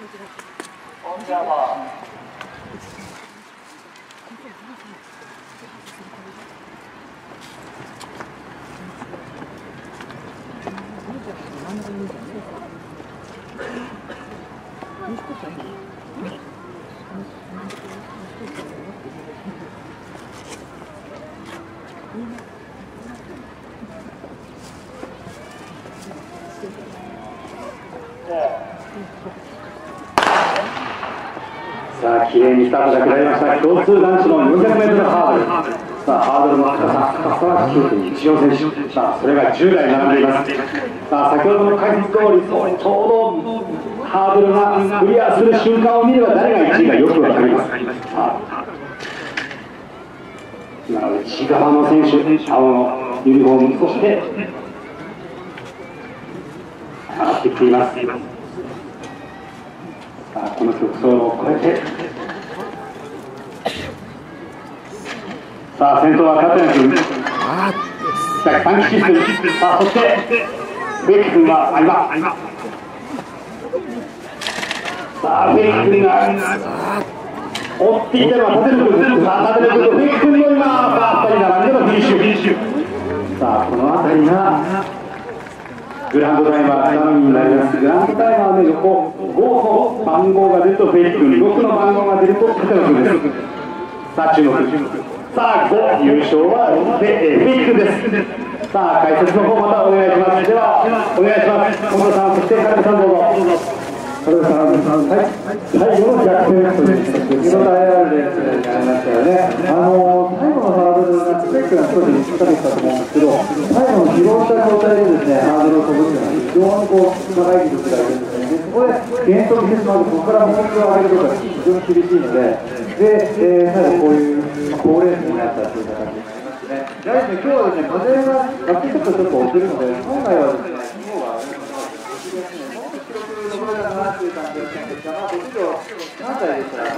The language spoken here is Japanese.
こんちは。Yeah. さあ、綺麗にスタートが切られました。共通男子の 400m ハードル。さあ、ハードルの高さ、高さは9.14センチ。さあ、それが10台並んでいます。さあ、先ほどの解説通り、ちょうどハードルがクリアする瞬間を見れば誰が1位かよくわかります。さあ今、内側の選手、青のユニフォーム、そして、上がってきています。この曲走を超えて。さあ先頭は片谷君。103キシステさあそして植木君は相葉。さあ植木君が追っていたのは立野君さあ立野君と植木君の今さあ2人並んでのフィニッシュ。ッシュさあこの辺りがグランドタイマー3になります。グランドタイマーの横、5の番号が出るとフェイ君、6の番号が出ると片野君です。さあ、注目。さあ、5、優勝はフェフェイクです。さあ、解説の方またお願いします。では、お願いします。本田さん、そして金さんどうぞ。それさん、はい、最後の逆転という見応えあるレースになりましたよね。あの最後のハードルがスペックが少し引っ掛けてたと思うんですけど、最後の疲労した状態でですね、ハードルを飛ぶっていうのは非常にこう高い技術がいるんですね。でそこで減速してしまうと、ここから本気を上げることが非常に厳しいので、で、えー、最後こういう高レースになったという形になりますね。やはりね、今日はね、風が脇ちょっとちょっと落ちるので、本来はですね、今日はという感じがしたんですが、まあ、6秒3台でした？ら、